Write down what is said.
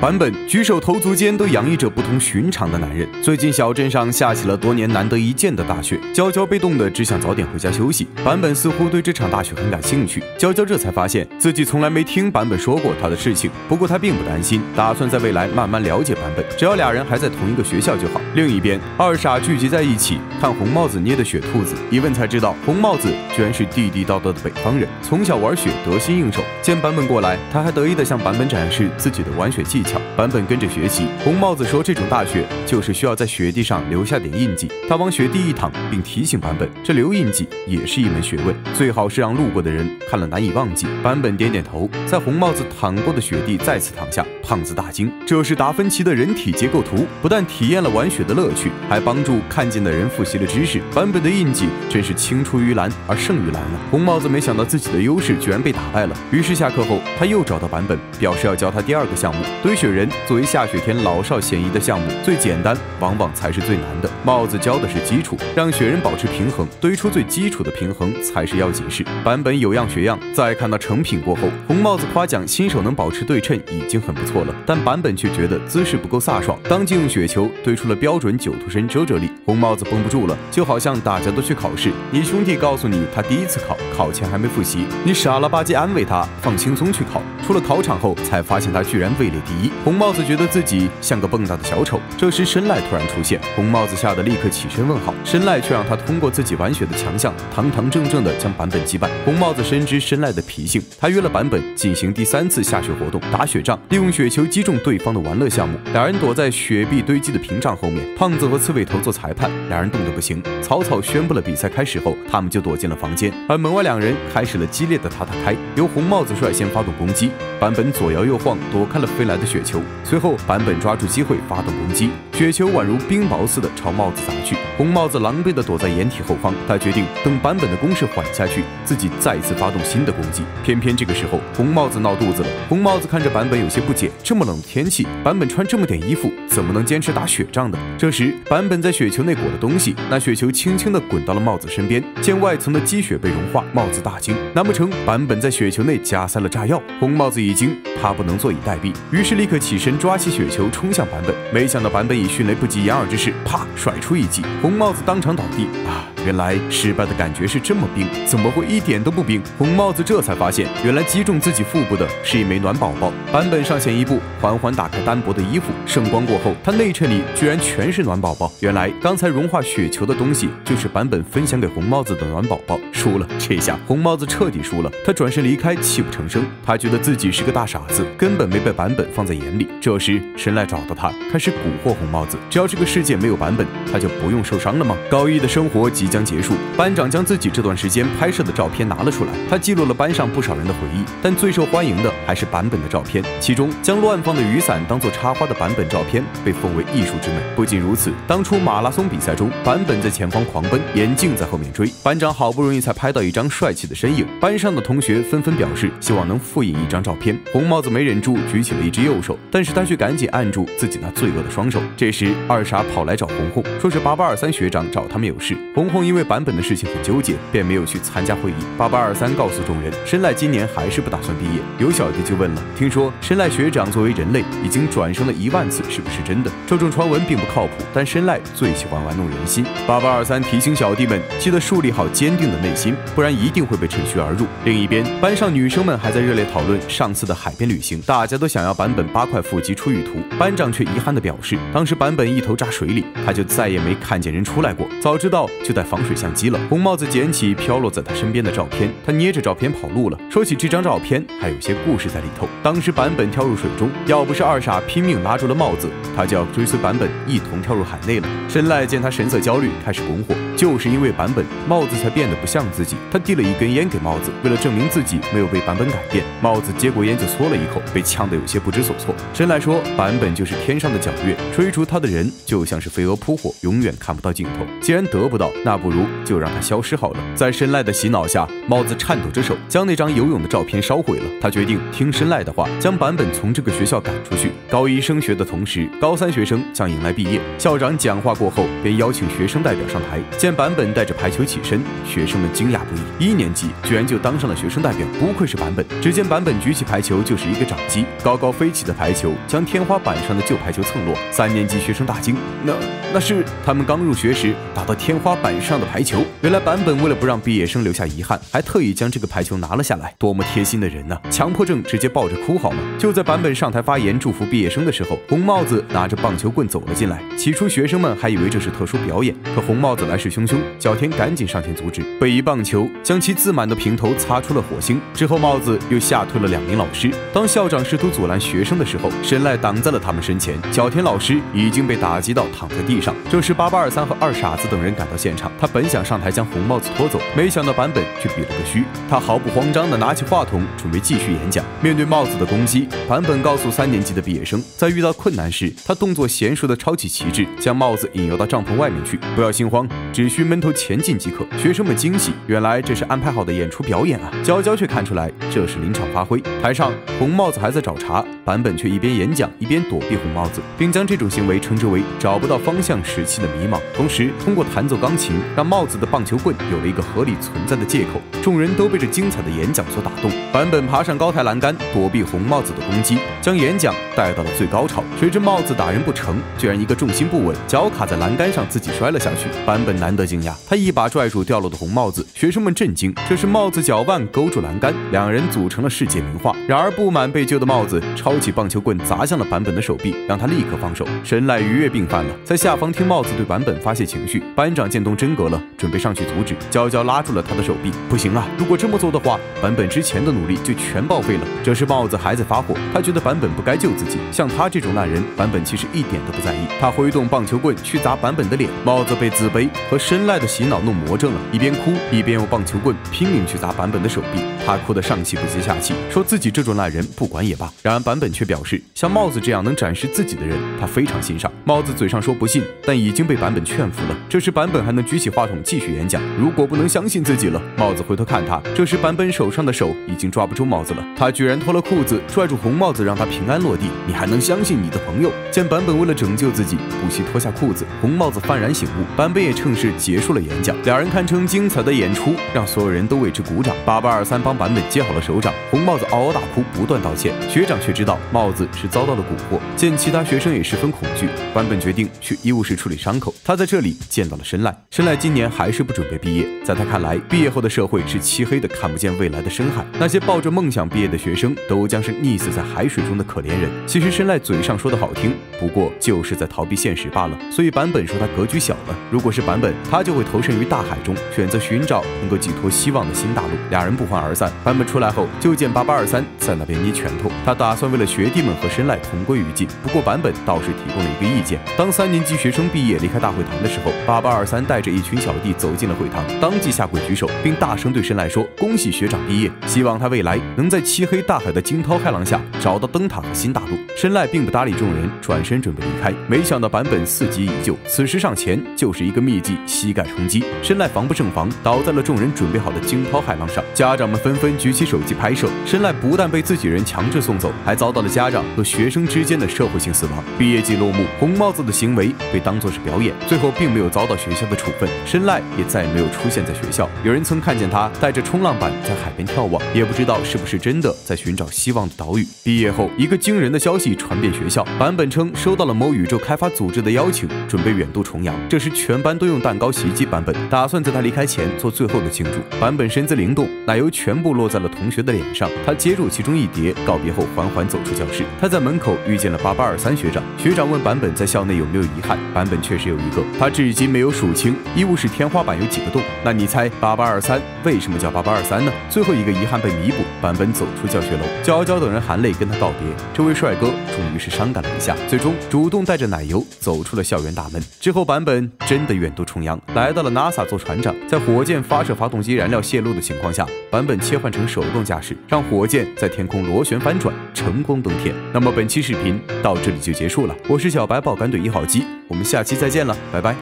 版本举手投足间都洋溢着不同寻常的男人。最近小镇上下起了多年难得一见的大雪，娇娇被冻得只想早点回家休息。版本似乎对这场大雪很感兴趣，娇娇这才发现自己从来没听版本说过他的事情。不过他并不担心，打算在未来慢慢了解版本，只要俩人还在同一个学校就好。另一边，二傻聚集在一起看红帽子捏的雪兔子，一问才知道红帽子居然是地地道道的北方人，从小玩雪得心应手。见版本过来，他还得意地向版本展示自己的玩雪技巧。版本跟着学习。红帽子说：“这种大雪就是需要在雪地上留下点印记。”他往雪地一躺，并提醒版本：“这留印记也是一门学问，最好是让路过的人看了难以忘记。”版本点点头，在红帽子躺过的雪地再次躺下。胖子大惊：“这是达芬奇的人体结构图！”不但体验了玩雪的乐趣，还帮助看见的人复习了知识。版本的印记真是青出于蓝而胜于蓝啊！红帽子没想到自己的优势居然被打败了，于是下课后他又找到版本，表示要教他第二个项目——堆雪人。作为下雪天老少咸宜的项目，最简单往往才是最难的。帽子教的是基础，让雪人保持平衡，堆出最基础的平衡才是要紧事。版本有样学样，在看到成品过后，红帽子夸奖新手能保持对称已经很不错了，但版本却觉得姿势不够飒爽。当即用雪球堆出了标准九头身遮遮力，红帽子绷不住了，就好像大家都去考试，你兄弟告诉你他第一次考，考前还没复习，你傻了吧唧安慰他放轻松去考，出了考场后才发现他居然位列第一。红帽子。觉得自己像个蹦跶的小丑。这时，深赖突然出现，红帽子吓得立刻起身问好，深赖却让他通过自己玩雪的强项，堂堂正正的将版本击败。红帽子深知深赖的脾性，他约了版本进行第三次下雪活动——打雪仗，利用雪球击中对方的玩乐项目。两人躲在雪壁堆积的屏障后面，胖子和刺猬头做裁判，两人冻得不行。草草宣布了比赛开始后，他们就躲进了房间，而门外两人开始了激烈的打打开，由红帽子率先发动攻击，版本左摇右晃躲开了飞来的雪球。随后，版本抓住机会发动攻击，雪球宛如冰雹似的朝帽子砸去。红帽子狼狈地躲在掩体后方，他决定等版本的攻势缓下去，自己再次发动新的攻击。偏偏这个时候，红帽子闹肚子了。红帽子看着版本有些不解，这么冷的天气，版本穿这么点衣服，怎么能坚持打雪仗呢？这时，版本在雪球内裹了东西，那雪球轻轻地滚到了帽子身边，见外层的积雪被融化，帽子大惊，难不成版本在雪球内加塞了炸药？红帽子一惊，他不能坐以待毙，于是立刻起身抓起雪。球冲向版本，没想到版本已迅雷不及掩耳之势，啪甩出一击，红帽子当场倒地啊！原来失败的感觉是这么冰，怎么会一点都不冰？红帽子这才发现，原来击中自己腹部的是一枚暖宝宝。版本上前一步，缓缓打开单薄的衣服，圣光过后，他内衬里居然全是暖宝宝。原来刚才融化雪球的东西，就是版本分享给红帽子的暖宝宝。输了，这下红帽子彻底输了。他转身离开，泣不成声。他觉得自己是个大傻子，根本没被版本放在眼里。这时，神来找到他，开始蛊惑红帽帽子。只要这个世界没有版本，他就不用受伤了吗？高一的生活即将结束，班长将自己这段时间拍摄的照片拿了出来，他记录了班上不少人的回忆，但最受欢迎的还是版本的照片。其中，将乱放的雨伞当做插花的版本照片被奉为艺术之美。不仅如此，当初马拉松比赛中，版本在前方狂奔，眼镜在后面追，班长好不容易才拍到一张帅气的身影。班上的同学纷纷表示希望能复印一张照片。红帽子没忍住，举起了一只右手，但是他却赶紧按住自己那罪恶的双手。这时，二傻跑来找红红，说是八八二三学长找他们有事。红红因为版本的事情很纠结，便没有去参加会议。八八二三告诉众人，申赖今年还是不打算毕业。有小弟就问了，听说申赖学长作为人类已经转生了一万次，是不是真的？这种传闻并不靠谱，但申赖最喜欢玩弄人心。八八二三提醒小弟们，记得树立好坚定的内心，不然一定会被趁虚而入。另一边，班上女生们还在热烈讨论上次的海边旅行，大家都想要版本八块腹肌出狱图，班长却遗憾地表示，当时版本一头扎水里，他就再也没看见人出来过。早知道就带防水相机了。红帽子捡起飘落在他身边的照片，他捏着照片跑路了。说起这张照片，还有些故事在里头。当时版本跳入水中，要不是二傻拼命拉住了帽子，他就要追随版本一同跳入海内了。申赖见他神色焦虑，开始拱火，就是因为版本，帽子才变得不像自己。他递了一根烟给帽子，为了证明自己没有被版本改变，帽子接过烟就搓了一口，被呛得有些不知所措。申赖说，版本就是天上的皎月，吹出出。住他的人就像是飞蛾扑火，永远看不到尽头。既然得不到，那不如就让他消失好了。在申赖的洗脑下，帽子颤抖着手将那张游泳的照片烧毁了。他决定听申赖的话，将版本从这个学校赶出去。高一升学的同时，高三学生将迎来毕业。校长讲话过后，便邀请学生代表上台。见版本带着排球起身，学生们惊讶不已。一年级居然就当上了学生代表，不愧是版本。只见版本举起排球就是一个掌击，高高飞起的排球将天花板上的旧排球蹭落。三年级学生大惊，那那是他们刚入学时打到天花板上的排球。原来版本为了不让毕业生留下遗憾，还特意将这个排球拿了下来。多么贴心的人呢！强迫症直接抱着哭好吗？就在版本上台发言祝福毕业生的时候，红帽子拿着棒球棍走了进来。起初学生们还以为这是特殊表演，可红帽子来势汹汹，小田赶紧上前阻止，被一棒球将其自满的平头擦出了火星。之后帽子又吓退了两名老师。当校长试图阻拦学生的时候，神赖挡在了他们身前。小田老师已已经被打击到躺在地上。这时八八二三和二傻子等人赶到现场，他本想上台将红帽子拖走，没想到版本却比了个虚。他毫不慌张地拿起话筒，准备继续演讲。面对帽子的攻击，版本告诉三年级的毕业生，在遇到困难时，他动作娴熟地抄起旗帜，将帽子引诱到帐篷外面去。不要心慌，只需闷头前进即可。学生们惊喜，原来这是安排好的演出表演啊！娇娇却看出来这是临场发挥。台上，红帽子还在找茬，版本却一边演讲一边躲避红帽子，并将这种行为称之为找不到方向时期的迷茫。同时，通过弹奏钢琴，让帽子的棒球棍有了一个合理存在的借口。众人都被这精彩的演讲所打动。版本爬上高台栏杆，躲避红帽子的攻击，将演讲带到了最高潮。谁知帽子打人不成，居然一个重心不稳，脚卡在栏杆上，自己摔了下去。版本难得惊讶，他一把拽住掉落的红帽子。学生们震惊，这是帽子脚腕勾住栏杆，两人组成了世界名画。然而不满被救的帽子抄起棒球棍砸向了版本的手臂，让他立刻放手。赖愉悦病犯了，在下方听帽子对版本发泄情绪。班长见动真格了，准备上去阻止，娇娇拉住了他的手臂。不行啊，如果这么做的话，版本之前的努力就全报废了。这时帽子还在发火，他觉得版本不该救自己。像他这种烂人，版本其实一点都不在意。他挥动棒球棍去砸版本的脸，帽子被自卑和深赖的洗脑弄魔怔了，一边哭一边用棒球棍拼命去砸版本的手臂。他哭得上气不接下气，说自己这种烂人不管也罢。然而版本却表示，像帽子这样能展示自己的人，他非常喜欣赏。帽子嘴上说不信，但已经被版本劝服了。这时版本还能举起话筒继续演讲。如果不能相信自己了，帽子回头看他，这时版本手上的手已经抓不住帽子了。他居然脱了裤子，拽住红帽子，让他平安落地。你还能相信你的朋友？见版本为了拯救自己，不惜脱下裤子，红帽子幡然醒悟。版本也趁势结束了演讲。两人堪称精彩的演出，让所有人都为之鼓掌。八八二三帮版本接好了手掌，红帽子嗷嗷大哭，不断道歉。学长却知道帽子是遭到了蛊惑。见其他学生也十分恐惧，版本决定去医务室处理伤口。他在这里见到了深赖。深赖今年还是不准备毕业，在他看来，毕业后的社会是漆黑的，看不见未来的深海。那些抱着梦想毕业的学生，都将是溺死在海水中的可怜人。其实深赖嘴上说的好听，不过就是在逃避现实罢了。所以版本说他格局小了。如果是版本，他就会投身于大海中，选择寻找能够寄托希望的新大陆。俩人不欢而散。版本出来后，就见八八二三在那边捏拳头。他打算为了学弟们和深赖同归于尽。不过版本倒是提供了一个意见：当三年级学生毕业离开大会堂的时候，八八二三带着一群小弟走进了会堂，当即下跪举手，并大声对申赖说：“恭喜学长毕业，希望他未来能在漆黑大海的惊涛骇浪下找到灯塔和新大陆。”申赖并不搭理众人，转身准备离开。没想到版本四级已旧，此时上前就是一个秘技膝盖冲击，申赖防不胜防，倒在了众人准备好的惊涛骇浪上。家长们纷纷举起手机拍摄，申赖不但被自己人强制送走，还遭到了家长和学生之间的社会性死亡。毕业记录落幕，红帽子的行为被当作是表演，最后并没有遭到学校的处分，申赖也再也没有出现在学校。有人曾看见他带着冲浪板在海边眺望，也不知道是不是真的在寻找希望的岛屿。毕业后，一个惊人的消息传遍学校，版本称收到了某宇宙开发组织的邀请，准备远渡重洋。这时，全班都用蛋糕袭击版本，打算在他离开前做最后的庆祝。版本身姿灵动，奶油全部落在了同学的脸上，他接住其中一叠，告别后缓缓走出教室。他在门口遇见了八八二三学长，学长问版本在校内有没有遗憾，版本确实有一个，他至今没有数清医务室天花板有几个洞。那你猜八八二三为什么叫八八二三呢？最后一个遗憾被弥补，版本走出教学楼，娇娇等人含泪跟他告别。这位帅哥终于是伤感了一下，最终主动带着奶油走出了校园大门。之后版本真的远渡重洋，来到了 NASA 做船长，在火箭发射发动机燃料泄露的情况下，版本切换成手动驾驶，让火箭在天空螺旋翻转，成功登天。那么本期视频到这里就结束了，我是。小白爆肝队一号机，我们下期再见了，拜拜。